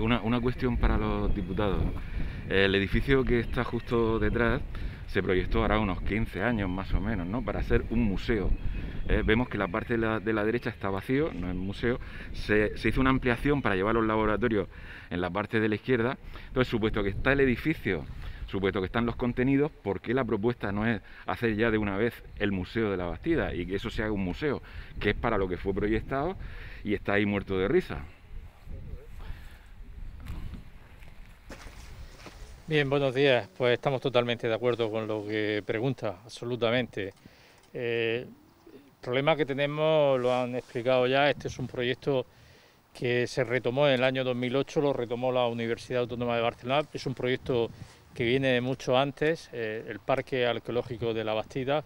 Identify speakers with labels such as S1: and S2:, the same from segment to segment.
S1: Una, cuestión para los diputados. El edificio que está justo detrás se proyectó ahora unos 15 años más o menos, ¿no? Para ser un museo. Eh, vemos que la parte de la, de la, derecha está vacío, no es museo. Se, se, hizo una ampliación para llevar los laboratorios en la parte de la izquierda. Entonces, supuesto que está el edificio, supuesto que están los contenidos, ¿por qué la propuesta no es hacer ya de una vez el Museo de la Bastida y que eso sea un museo, que es para lo que fue proyectado y está ahí muerto de risa?
S2: Bien, buenos días. Pues estamos totalmente de acuerdo con lo que pregunta, absolutamente. Eh, el problema que tenemos lo han explicado ya, este es un proyecto que se retomó en el año 2008, lo retomó la Universidad Autónoma de Barcelona, es un proyecto que viene mucho antes, eh, el Parque Arqueológico de la Bastida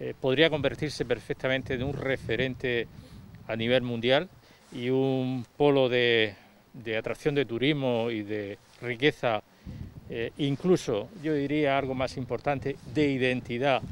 S2: eh, podría convertirse perfectamente en un referente a nivel mundial y un polo de, de atracción de turismo y de riqueza eh, incluso yo diría algo más importante, de identidad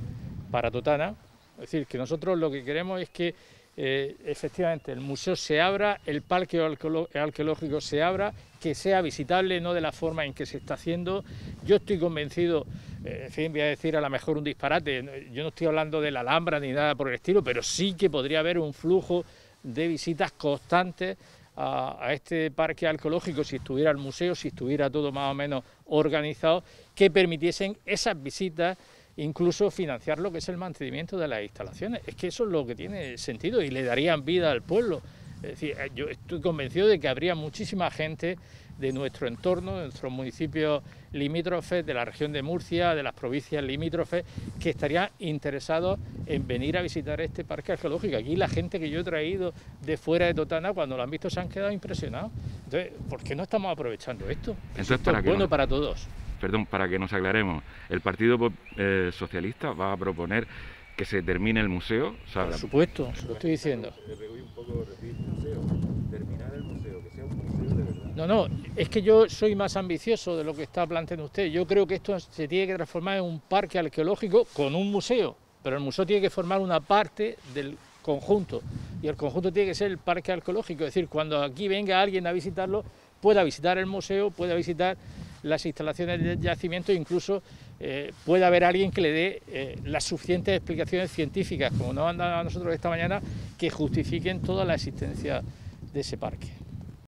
S2: para Totana. Es decir, que nosotros lo que queremos es que eh, efectivamente el museo se abra, el parque arqueológico se abra, que sea visitable, no de la forma en que se está haciendo. Yo estoy convencido, eh, en fin, voy a decir a lo mejor un disparate, yo no estoy hablando de la Alhambra ni nada por el estilo, pero sí que podría haber un flujo de visitas constantes a, este parque arqueológico, si estuviera el museo, si estuviera todo más o menos organizado, que permitiesen esas visitas, incluso financiar lo que es el mantenimiento de las instalaciones. Es que eso es lo que tiene sentido y le darían vida al pueblo. Es decir, eh, yo estoy convencido de que habría muchísima gente de nuestro entorno, de nuestros municipios limítrofes, de la región de Murcia, de las provincias limítrofes, que estarían interesados en venir a visitar este parque arqueológico. Aquí la gente que yo he traído de fuera de Totana, cuando lo han visto, se han quedado impresionados. Entonces, ¿por qué no estamos aprovechando esto?
S1: Entonces,
S2: esto
S1: para
S2: es bueno
S1: no,
S2: para todos.
S1: Perdón, para que nos aclaremos, el Partido eh, Socialista va a proponer que se termine el museo.
S2: O sea, Por supuesto, lo estoy diciendo. No, no, es que yo soy más ambicioso de lo que está planteando usted. Yo creo que esto se tiene que transformar en un parque arqueológico con un museo, pero el museo tiene que formar una parte del conjunto y el conjunto tiene que ser el parque arqueológico, es decir, cuando aquí venga alguien a visitarlo, pueda visitar el museo, pueda visitar las instalaciones de yacimiento, incluso eh, pueda haber alguien que le dé eh, las suficientes explicaciones científicas, como nos han dado a nosotros esta mañana, que justifiquen toda la existencia de ese parque.